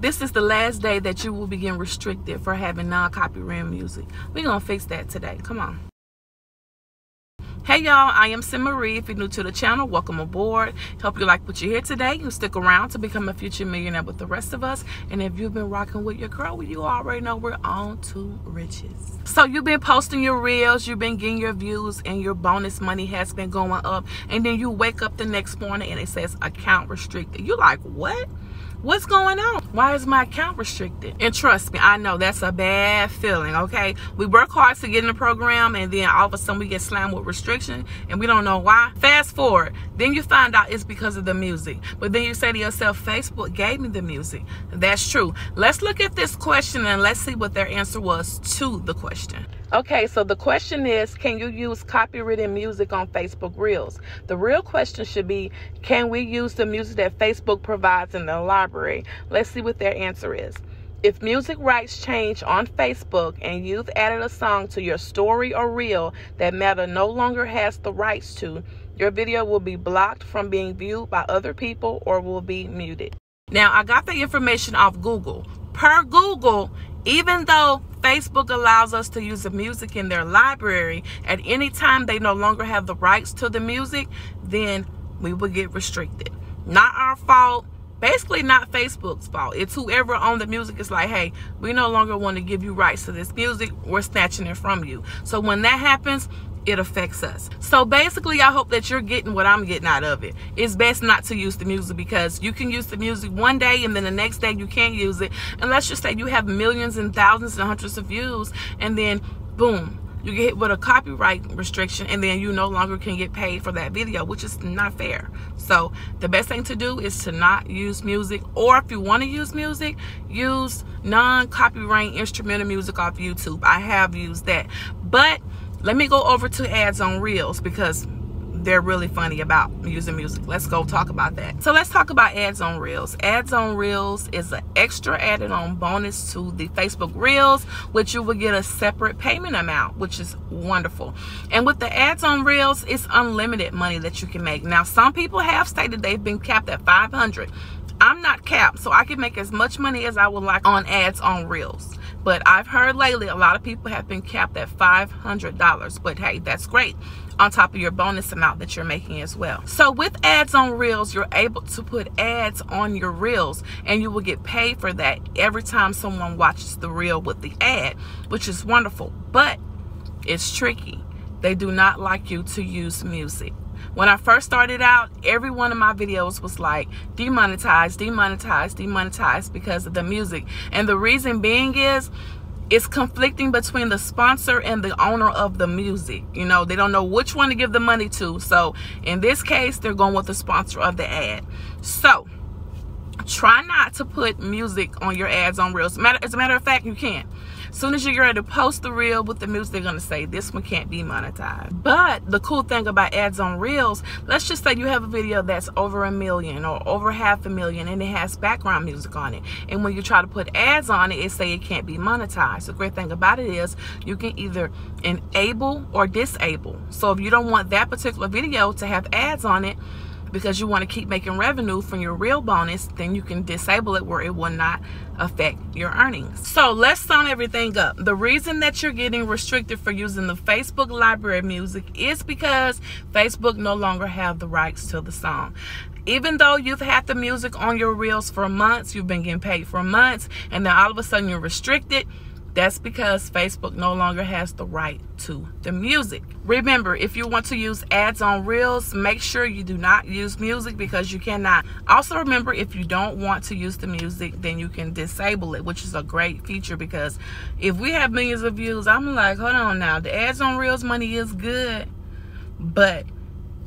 this is the last day that you will begin restricted for having non-copyright music. We're going to fix that today. Come on. Hey y'all, I am CynMarie. If you're new to the channel, welcome aboard. Hope you like what you hear today. You stick around to become a future millionaire with the rest of us. And if you've been rocking with your girl, you already know we're on to riches. So you've been posting your reels, you've been getting your views, and your bonus money has been going up. And then you wake up the next morning and it says account restricted. You're like, what? What's going on? Why is my account restricted? And trust me, I know that's a bad feeling, okay? We work hard to get in the program and then all of a sudden we get slammed with restriction and we don't know why. Fast forward, then you find out it's because of the music. But then you say to yourself, Facebook gave me the music. That's true. Let's look at this question and let's see what their answer was to the question. Okay, so the question is Can you use copywritten music on Facebook Reels? The real question should be Can we use the music that Facebook provides in the library? Let's see what their answer is. If music rights change on Facebook and you've added a song to your story or reel that Meta no longer has the rights to, your video will be blocked from being viewed by other people or will be muted. Now, I got the information off Google. Per Google, even though Facebook allows us to use the music in their library, at any time they no longer have the rights to the music, then we will get restricted. Not our fault. Basically, not Facebook's fault. It's whoever owned the music is like, hey, we no longer want to give you rights to this music. We're snatching it from you. So when that happens, it affects us. So basically, I hope that you're getting what I'm getting out of it. It's best not to use the music because you can use the music one day and then the next day you can't use it. And let's just say you have millions and thousands and hundreds of views and then boom, you get hit with a copyright restriction and then you no longer can get paid for that video which is not fair so the best thing to do is to not use music or if you want to use music use non-copyright instrumental music off youtube i have used that but let me go over to ads on reels because they're really funny about using music. Let's go talk about that. So let's talk about ads on reels. Ads on reels is an extra added on bonus to the Facebook reels, which you will get a separate payment amount, which is wonderful. And with the ads on reels, it's unlimited money that you can make. Now, some people have stated they've been capped at 500. I'm not capped, so I can make as much money as I would like on ads on reels. But I've heard lately a lot of people have been capped at $500. But hey, that's great on top of your bonus amount that you're making as well. So with ads on Reels, you're able to put ads on your Reels and you will get paid for that every time someone watches the reel with the ad, which is wonderful. But it's tricky. They do not like you to use music. When I first started out, every one of my videos was like demonetized, demonetized, demonetized because of the music. And the reason being is it's conflicting between the sponsor and the owner of the music. You know, they don't know which one to give the money to. So in this case, they're going with the sponsor of the ad. So try not to put music on your ads on reels. As a matter of fact, you can't As soon as you're ready to post the reel with the music, they're gonna say this one can't be monetized. But the cool thing about ads on reels, let's just say you have a video that's over a million or over half a million and it has background music on it. And when you try to put ads on it, it say it can't be monetized. The great thing about it is you can either enable or disable. So if you don't want that particular video to have ads on it, because you want to keep making revenue from your reel bonus, then you can disable it where it will not affect your earnings. So let's sum everything up. The reason that you're getting restricted for using the Facebook library music is because Facebook no longer have the rights to the song even though you've had the music on your reels for months, you've been getting paid for months, and then all of a sudden you're restricted, that's because Facebook no longer has the right to the music. Remember, if you want to use ads on Reels, make sure you do not use music because you cannot. Also remember, if you don't want to use the music, then you can disable it, which is a great feature because if we have millions of views, I'm like, hold on now, the ads on Reels money is good, but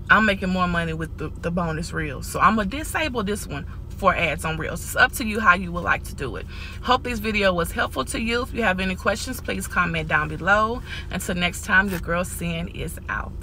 I'm making more money with the, the bonus reels. So I'm going to disable this one for ads on Reels. It's up to you how you would like to do it. Hope this video was helpful to you. If you have any questions, please comment down below. Until next time, your girl Cyn is out.